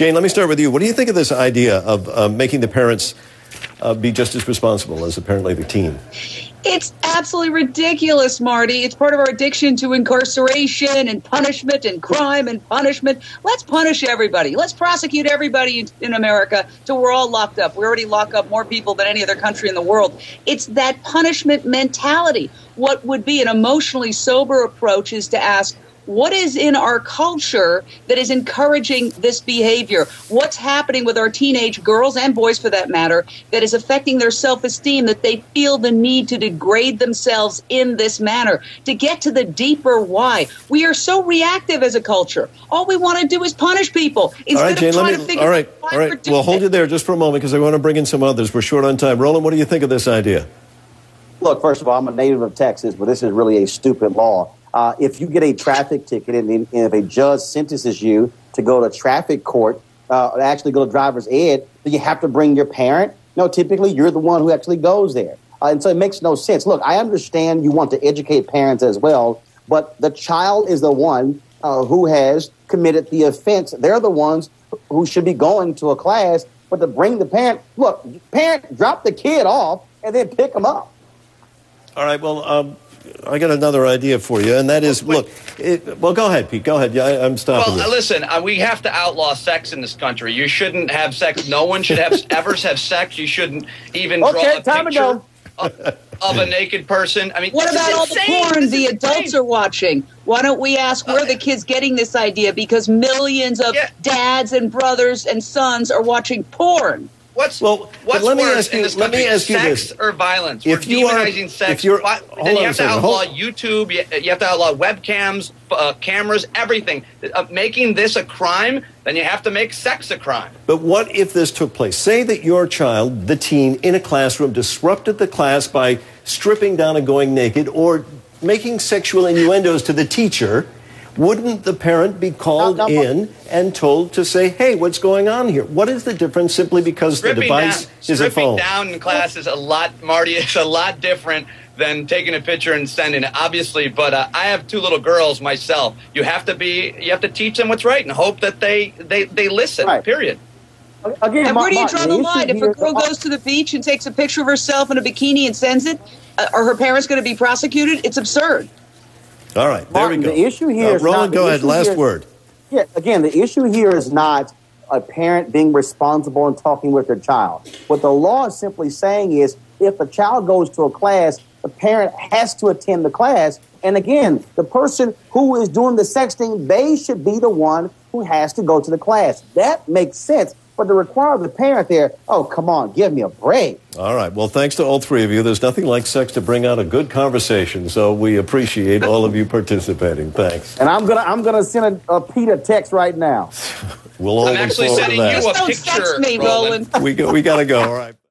Jane, let me start with you. What do you think of this idea of uh, making the parents uh, be just as responsible as apparently the teen? It's absolutely ridiculous, Marty. It's part of our addiction to incarceration and punishment and crime and punishment. Let's punish everybody. Let's prosecute everybody in America till we're all locked up. We already lock up more people than any other country in the world. It's that punishment mentality. What would be an emotionally sober approach is to ask, what is in our culture that is encouraging this behavior? What's happening with our teenage girls and boys, for that matter, that is affecting their self esteem, that they feel the need to degrade themselves in this manner? To get to the deeper why. We are so reactive as a culture. All we want to do is punish people instead all right, Jane, of trying let me, to figure all right, out why all right. we're doing We'll hold it. you there just for a moment because I want to bring in some others. We're short on time. Roland, what do you think of this idea? Look, first of all, I'm a native of Texas, but this is really a stupid law. Uh, if you get a traffic ticket and, and if a judge sentences you to go to traffic court, uh, actually go to driver's ed, do you have to bring your parent? No, typically you're the one who actually goes there. Uh, and so it makes no sense. Look, I understand you want to educate parents as well, but the child is the one uh, who has committed the offense. They're the ones who should be going to a class, but to bring the parent, look, parent, drop the kid off and then pick them up. All right. Well, um, I got another idea for you, and that is, look. It, well, go ahead, Pete. Go ahead. Yeah, I, I'm stopping. Well, uh, you. listen, uh, we have to outlaw sex in this country. You shouldn't have sex. No one should have ever have sex. You shouldn't even draw Okay, a time picture of, of a naked person. I mean, What about all the porn the adults are watching? Why don't we ask where the kids getting this idea? Because millions of Yeah. dads and brothers and sons are watching porn. What's Well, what's let me worse ask in you- this let me ask you sex this. or violence? If We're you are- demonizing sex. if you're- hold then you have to outlaw YouTube. You, you have to outlaw webcams, uh, cameras, everything. Uh, making this a crime, then you have to make sex a crime. But what if this took place? Say that your child, the teen, in a classroom disrupted the class by stripping down and going naked or making sexual innuendos to the teacher. Wouldn't the parent be called Now- now- in and told to say, hey, what's going on here? What is the difference simply because the device down, is a stripping phone? down in class is a lot, Marty. It's a lot different than taking a picture and sending it, obviously. But uh, I have two little girls myself. You have to be, you have to teach them what's right and hope that they they they listen. Right. Period. Again, And where do you draw the line? If a girl goes to the beach and takes a picture of herself in a bikini and sends it, uh, are her parents going to be prosecuted? It's absurd. All right, there Martin, we go. the issue here Uh, is Roland, not- go ahead. Last here- word. Yeah, again, the issue here is not a parent being responsible and talking with their child. What the law is simply saying is if a child goes to a class, the parent has to attend the class. And again, the person who is doing the sexting, they should be the one who has to go to the class. That makes sense. But to require the parent there, oh, come on, give me a break. All right. Well, thanks to all three of you. There's nothing like sex to bring out a good conversation, so we appreciate all of you participating. Thanks. And I'm gonna I'm gonna send a, a Peter text right now. We'll all I'm actually sending you a Don't picture, sex me, Roland. Roland. we, go, we got to go. All right.